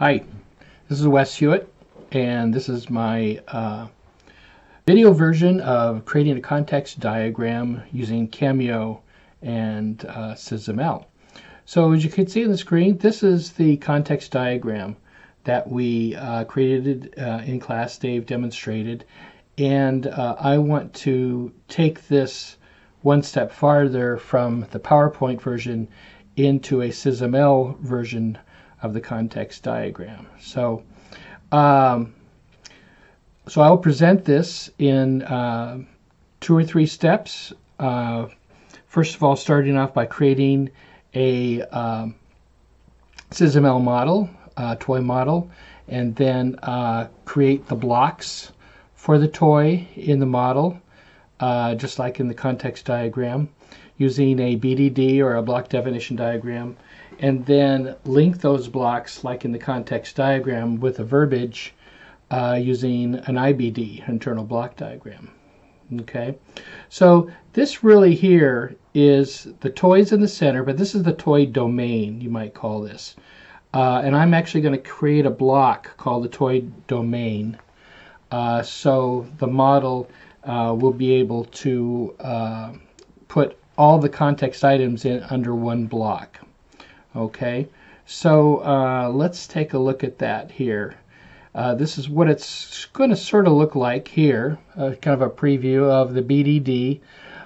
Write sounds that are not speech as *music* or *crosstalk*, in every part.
Hi, this is Wes Hewett, and this is my uh, video version of creating a context diagram using Cameo and uh, SysML. So as you can see on the screen, this is the context diagram that we uh, created uh, in class, Dave demonstrated, and uh, I want to take this one step farther from the PowerPoint version into a SysML version of the context diagram. So, um, so I'll present this in uh, two or three steps. Uh, first of all, starting off by creating a um, SysML model, uh, toy model, and then uh, create the blocks for the toy in the model, uh, just like in the context diagram, using a BDD or a block definition diagram and then link those blocks like in the context diagram with a verbiage uh, using an IBD, internal block diagram. Okay, so this really here is the toys in the center, but this is the toy domain, you might call this. Uh, and I'm actually going to create a block called the toy domain. Uh, so the model uh, will be able to uh, put all the context items in under one block. Okay, so uh, let's take a look at that here. Uh, this is what it's going to sort of look like here, uh, kind of a preview of the BDD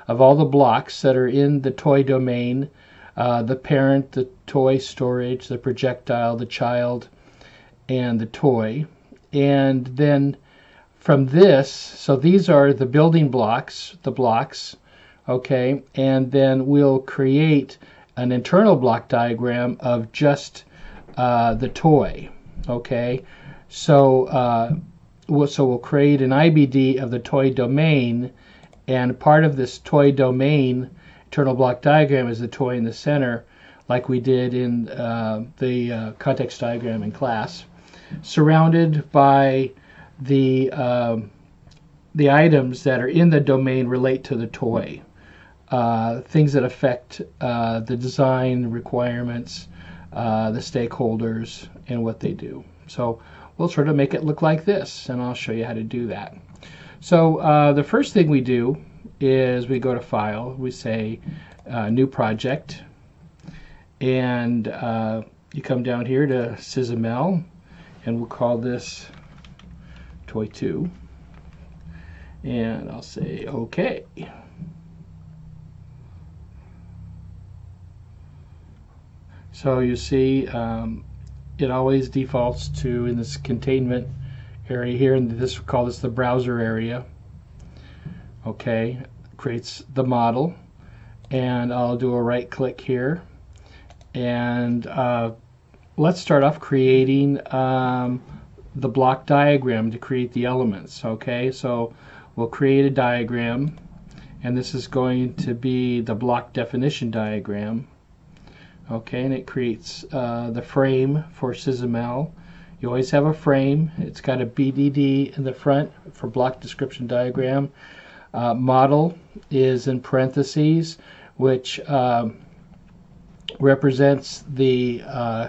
of all the blocks that are in the toy domain, uh, the parent, the toy storage, the projectile, the child, and the toy. And then from this, so these are the building blocks, the blocks, okay, and then we'll create an internal block diagram of just uh, the toy. Okay, so uh, we'll, so we'll create an IBD of the toy domain, and part of this toy domain internal block diagram is the toy in the center, like we did in uh, the uh, context diagram in class, surrounded by the um, the items that are in the domain relate to the toy uh, things that affect uh, the design requirements, uh, the stakeholders, and what they do. So we'll sort of make it look like this, and I'll show you how to do that. So uh, the first thing we do is we go to File, we say uh, New Project, and you come down here to SysML, and we'll call this Toy 2, and I'll say OK. So you see um, it always defaults to in this containment area here and this we call this the browser area okay? Creates the model and I'll do a right click here. And uh, let's start off creating um, the block diagram to create the elements okay? So we'll create a diagram and this is going to be the block definition diagram okay and it creates uh, the frame for SysML you always have a frame. It's got a BDD in the front for block description diagram. Uh, model is in parentheses which um, represents the uh,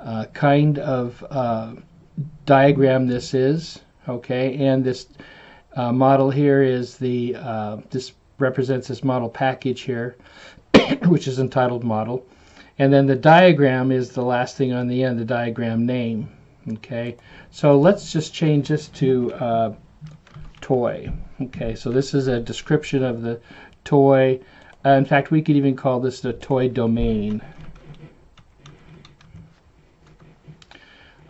uh kind of uh, diagram this is okay? And this uh, model here is the this represents this model package here *coughs* which is entitled model and then the diagram is the last thing on the end, the diagram name. Okay, so let's just change this to uh, toy. Okay, so this is a description of the toy. Uh, in fact, we could even call this the toy domain.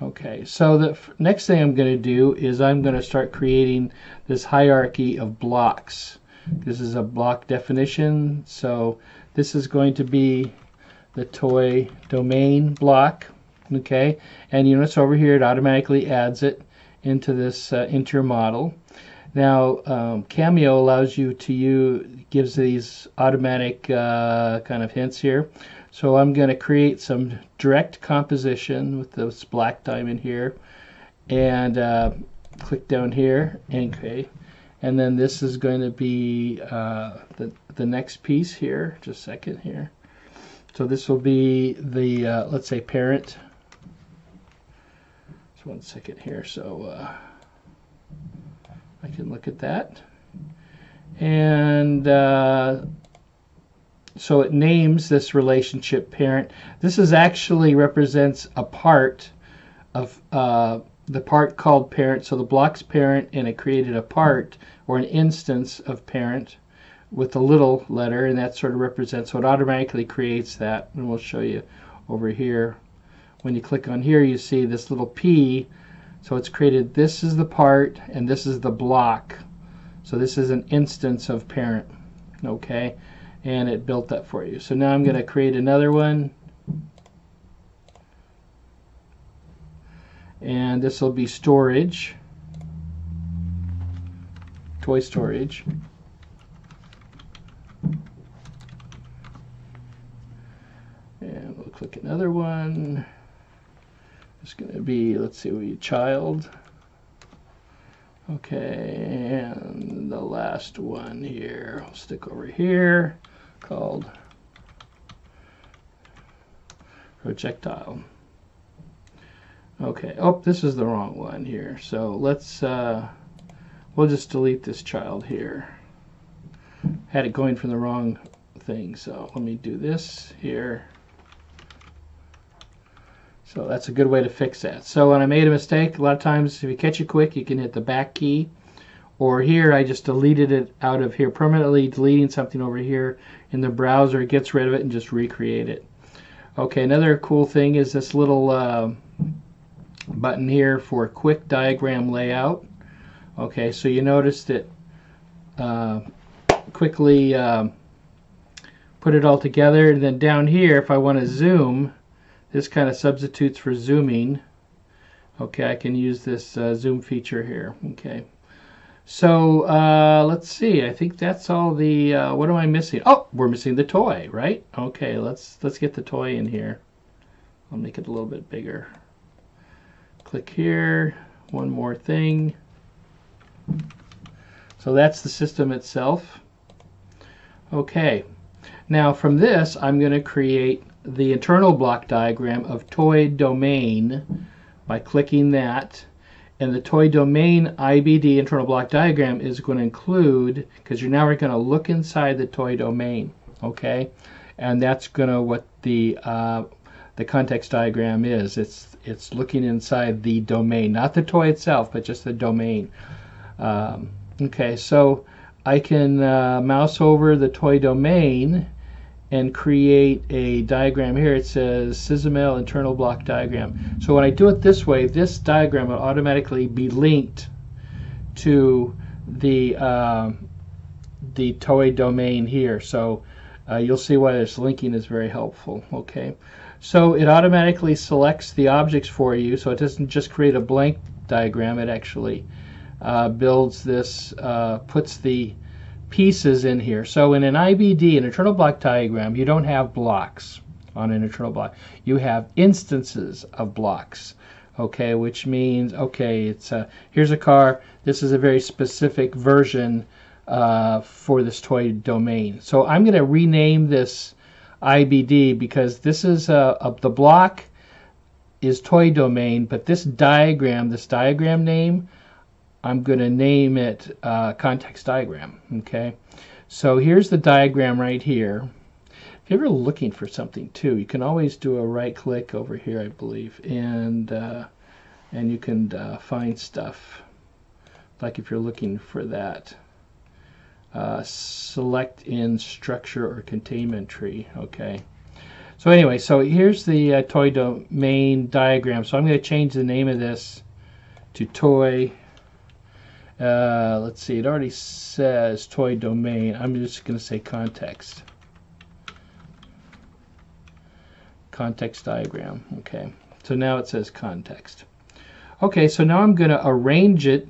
Okay, so the next thing I'm going to do is I'm going to start creating this hierarchy of blocks. This is a block definition, so this is going to be the toy domain block okay? And you notice over here it automatically adds it into this uh, into your model. Now um, Cameo allows you to use gives these automatic uh, kind of hints here. So I'm going to create some direct composition with this black diamond here. And uh, click down here okay. And then this is going to be uh, the, the next piece here just a second here so this will be the, uh, let's say, parent. Just one second here so uh, I can look at that. And uh, so it names this relationship parent. This is actually represents a part of uh, the part called parent. So the block's parent, and it created a part or an instance of parent with a little letter, and that sort of represents. So it automatically creates that, and we'll show you over here. When you click on here, you see this little P. So it's created. This is the part, and this is the block. So this is an instance of parent. Okay and it built that for you. So now I'm going to create another one. And this will be storage, toy storage. And we'll click another one. It's going to be, let's see, we child. Okay, and the last one here, I'll stick over here called projectile. Okay, oh, this is the wrong one here. So let's, uh, we'll just delete this child here. Had it going from the wrong thing, so let me do this here. So that's a good way to fix that. So when I made a mistake, a lot of times if you catch it quick, you can hit the back key. Or here I just deleted it out of here permanently deleting something over here in the browser. It gets rid of it and just recreate it. Okay another cool thing is this little uh, button here for quick diagram layout. Okay so you notice that uh, quickly uh, put it all together. And then down here if I want to zoom this kind of substitutes for zooming okay I can use this uh, zoom feature here okay so uh, let's see. I think that's all the. Uh, what am I missing? Oh, we're missing the toy, right? Okay, let's let's get the toy in here. I'll make it a little bit bigger. Click here. One more thing. So that's the system itself. Okay. Now from this, I'm going to create the internal block diagram of toy domain by clicking that and the toy domain IBD internal block diagram is going to include, because you're now going to look inside the toy domain, okay? And that's going to what the uh, the context diagram is. It's it's looking inside the domain, not the toy itself, but just the domain. Um, okay, so I can uh, mouse over the toy domain and create a diagram here. It says SysML internal block diagram. So when I do it this way, this diagram will automatically be linked to the uh, the toy domain here. So uh, you'll see why this linking is very helpful. Okay, so it automatically selects the objects for you. So it doesn't just create a blank diagram. It actually uh, builds this, uh, puts the pieces in here. So in an IBD, an internal block diagram, you don't have blocks on an internal block. You have instances of blocks, okay, which means, okay, it's a, here's a car. This is a very specific version uh, for this toy domain. So I'm going to rename this IBD because this is a, a, the block is toy domain, but this diagram, this diagram name, I'm going to name it uh, context diagram. Okay, so here's the diagram right here. If you're ever looking for something too, you can always do a right click over here, I believe, and uh, and you can uh, find stuff. Like if you're looking for that, uh, select in structure or containment tree. Okay. So anyway, so here's the uh, toy domain diagram. So I'm going to change the name of this to toy uh, let's see, it already says toy domain. I'm just going to say context. Context diagram. Okay, so now it says context. Okay, so now I'm going to arrange it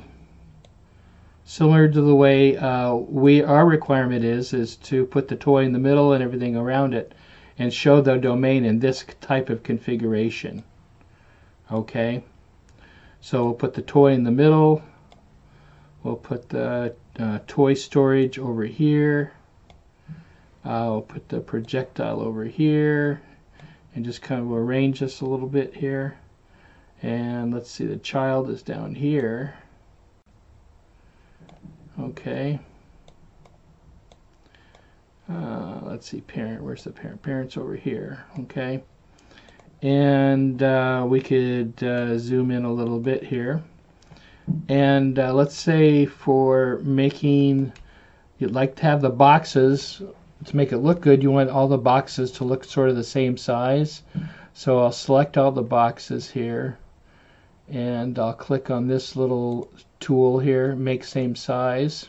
similar to the way uh, we our requirement is is to put the toy in the middle and everything around it and show the domain in this type of configuration okay so we'll put the toy in the middle We'll put the uh, toy storage over here. I'll put the projectile over here and just kind of arrange this a little bit here. And let's see, the child is down here. Okay. Uh, let's see, parent, where's the parent? Parent's over here, okay. And uh, we could uh, zoom in a little bit here. And uh, let's say for making, you'd like to have the boxes, to make it look good, you want all the boxes to look sort of the same size. So I'll select all the boxes here and I'll click on this little tool here, make same size.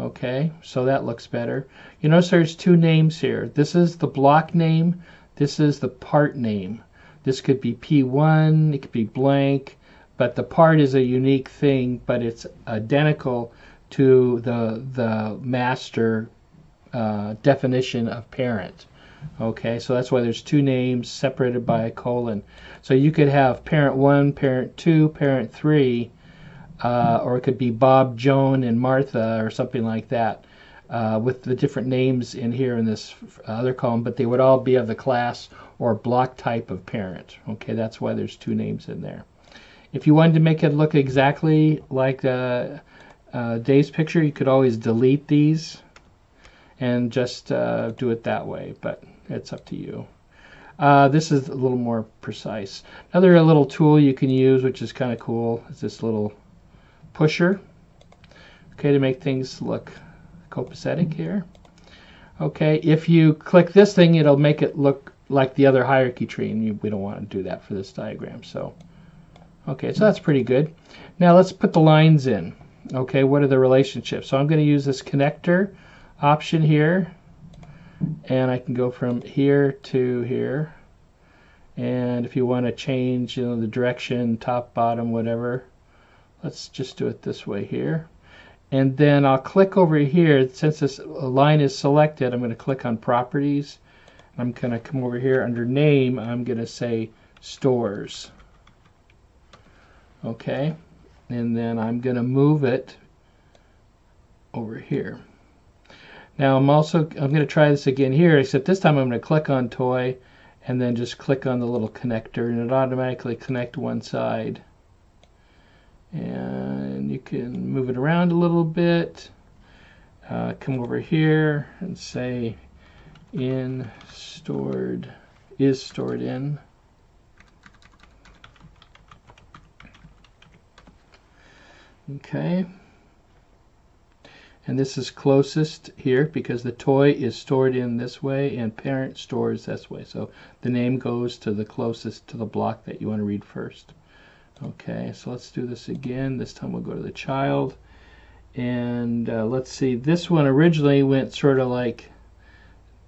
Okay, so that looks better. You notice there's two names here. This is the block name, this is the part name. This could be P1, it could be blank, but the part is a unique thing, but it's identical to the, the master uh, definition of parent. Okay, so that's why there's two names separated by a colon. So you could have parent 1, parent 2, parent 3, uh, or it could be Bob, Joan, and Martha, or something like that, uh, with the different names in here in this other column, but they would all be of the class or block type of parent. Okay, that's why there's two names in there. If you wanted to make it look exactly like uh, uh Dave's picture, you could always delete these and just uh, do it that way, but it's up to you. Uh, this is a little more precise. Another little tool you can use, which is kind of cool, is this little pusher. Okay, to make things look copacetic here. Okay, if you click this thing, it'll make it look like the other hierarchy tree, and we don't want to do that for this diagram. So, okay, so that's pretty good. Now let's put the lines in. Okay, what are the relationships? So I'm going to use this connector option here and I can go from here to here and if you want to change you know the direction top bottom whatever let's just do it this way here and then I'll click over here since this line is selected I'm going to click on properties I'm going to come over here under name I'm going to say stores okay and then I'm going to move it over here now I'm also, I'm going to try this again here, except this time I'm going to click on toy and then just click on the little connector and it automatically connect one side. And you can move it around a little bit. Uh, come over here and say in stored, is stored in. Okay. And this is closest here because the toy is stored in this way and parent stores this way. So the name goes to the closest to the block that you want to read first. Okay so let's do this again. This time we'll go to the child. And uh, let's see. This one originally went sort of like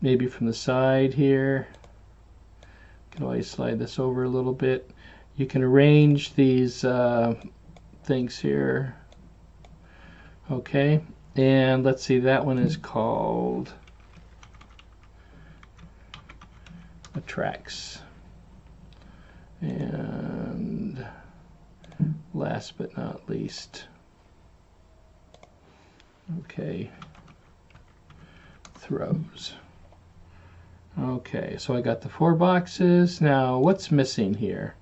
maybe from the side here. You can always slide this over a little bit. You can arrange these uh, things here okay and let's see, that one is called Attracts. And last but not least, okay, throws. Okay, so I got the four boxes. Now, what's missing here?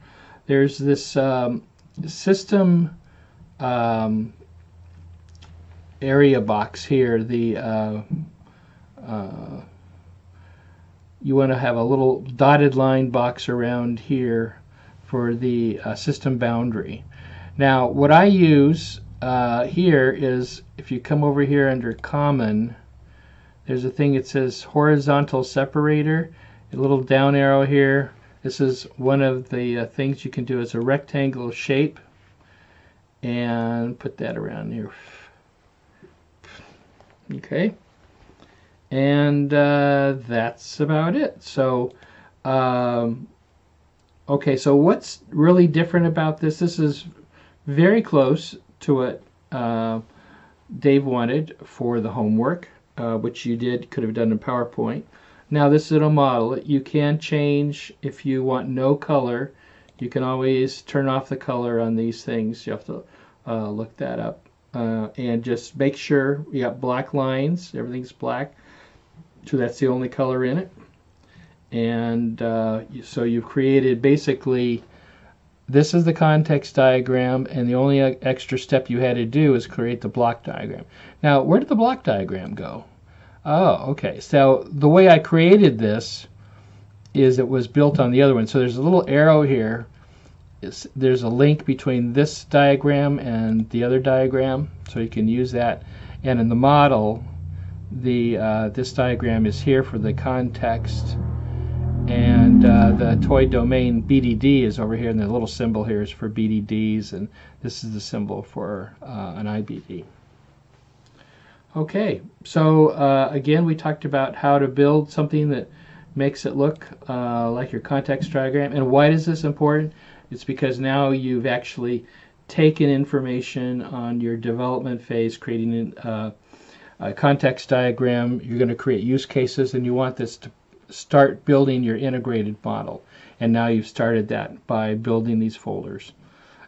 There's this um, system um, area box here, the uh, uh, you want to have a little dotted line box around here for the uh, system boundary. Now, what I use uh, here is if you come over here under common, there's a thing that says horizontal separator, a little down arrow here. This is one of the uh, things you can do as a rectangle shape and put that around here. Okay. And uh, that's about it. So, um, okay, so what's really different about this? This is very close to what uh, Dave wanted for the homework, uh, which you did, could have done in PowerPoint. Now this is a model. You can change if you want no color. You can always turn off the color on these things. You have to uh, look that up uh, and just make sure you got black lines everything's black so that's the only color in it and uh, so you've created basically this is the context diagram, and the only extra step you had to do is create the block diagram. Now, where did the block diagram go? Oh, okay. So the way I created this is it was built on the other one. So there's a little arrow here. It's, there's a link between this diagram and the other diagram, so you can use that. And in the model, the uh, this diagram is here for the context and uh, the toy domain BDD is over here and the little symbol here is for BDDs and this is the symbol for uh, an IBD. Okay, so uh, again we talked about how to build something that makes it look uh, like your context diagram and why is this important? It's because now you've actually taken information on your development phase creating uh, a context diagram, you're going to create use cases and you want this to start building your integrated model. And now you've started that by building these folders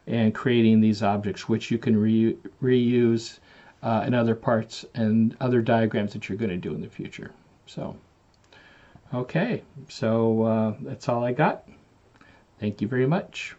and creating these objects, which you can re reuse uh, in other parts and other diagrams that you're going to do in the future. So, okay, so uh, that's all I got. Thank you very much.